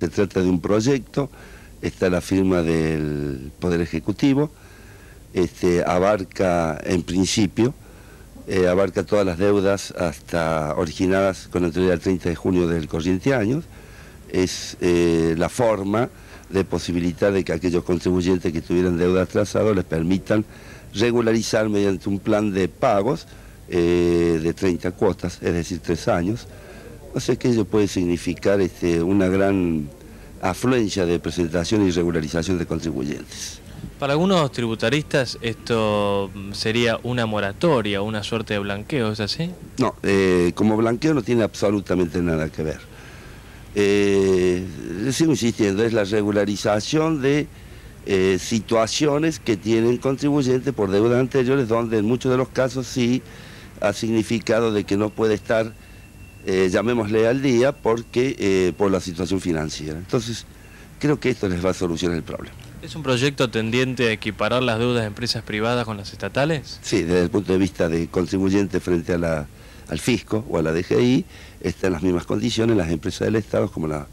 Se trata de un proyecto, está la firma del Poder Ejecutivo, este, abarca en principio, eh, abarca todas las deudas hasta originadas con anterioridad al 30 de junio del corriente año, es eh, la forma de posibilitar de que aquellos contribuyentes que tuvieran deuda atrasada les permitan regularizar mediante un plan de pagos eh, de 30 cuotas, es decir, tres años. O sea que ello puede significar este, una gran afluencia de presentación y regularización de contribuyentes. Para algunos tributaristas esto sería una moratoria, una suerte de blanqueo, ¿es así? No, eh, como blanqueo no tiene absolutamente nada que ver. Eh, sigo insistiendo, es la regularización de eh, situaciones que tienen contribuyentes por deudas anteriores, donde en muchos de los casos sí ha significado de que no puede estar, eh, llamémosle al día, porque eh, por la situación financiera. Entonces, creo que esto les va a solucionar el problema. ¿Es un proyecto tendiente a equiparar las deudas de empresas privadas con las estatales? Sí, desde el punto de vista de contribuyente frente a la, al fisco o a la DGI, están en las mismas condiciones las empresas del Estado como, la,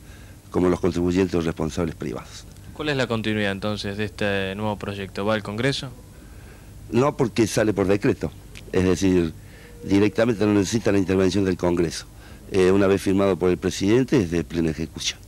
como los contribuyentes responsables privados. ¿Cuál es la continuidad entonces de este nuevo proyecto? ¿Va al Congreso? No porque sale por decreto, es decir, directamente no necesita la intervención del Congreso. Eh, una vez firmado por el presidente es de plena ejecución.